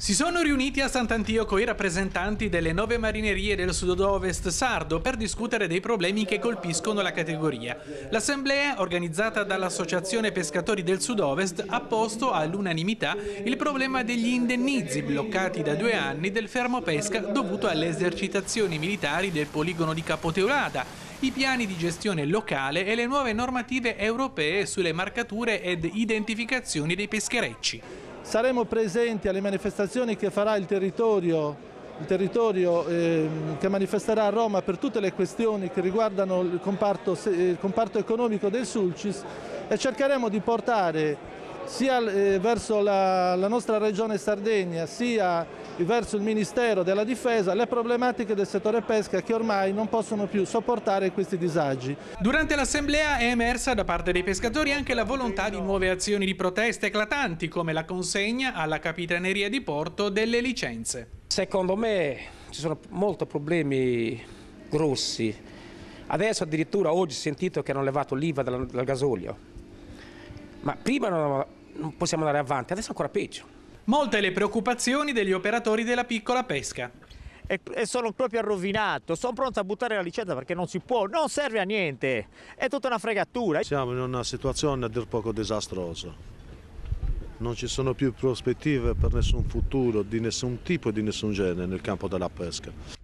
Si sono riuniti a Sant'Antioco i rappresentanti delle nove marinerie del sud-ovest sardo per discutere dei problemi che colpiscono la categoria. L'assemblea, organizzata dall'Associazione Pescatori del Sud-Ovest, ha posto all'unanimità il problema degli indennizi bloccati da due anni del fermo pesca dovuto alle esercitazioni militari del poligono di Capoteulada, i piani di gestione locale e le nuove normative europee sulle marcature ed identificazioni dei pescherecci. Saremo presenti alle manifestazioni che farà il territorio, il territorio eh, che manifesterà a Roma per tutte le questioni che riguardano il comparto, il comparto economico del Sulcis e cercheremo di portare sia eh, verso la, la, nostra regione Sardegna sia verso il Ministero della Difesa le problematiche del settore pesca che ormai non possono più sopportare questi disagi. Durante l'assemblea è emersa da parte dei pescatori anche la volontà di nuove azioni di protesta eclatanti come la consegna alla Capitaneria di Porto delle licenze. Secondo me ci sono molti problemi grossi. Adesso addirittura oggi ho sentito che hanno levato l'IVA del, del gasolio. Ma prima non, non possiamo andare avanti, adesso è ancora peggio. Molte le preoccupazioni degli operatori della piccola pesca. E, e sono proprio arrovinato, sono pronto a buttare la licenza perché non si può, non serve a niente, è tutta una fregatura. Siamo in una situazione a dir poco disastrosa. Non ci sono più prospettive per nessun futuro di nessun tipo e di nessun genere nel campo della pesca.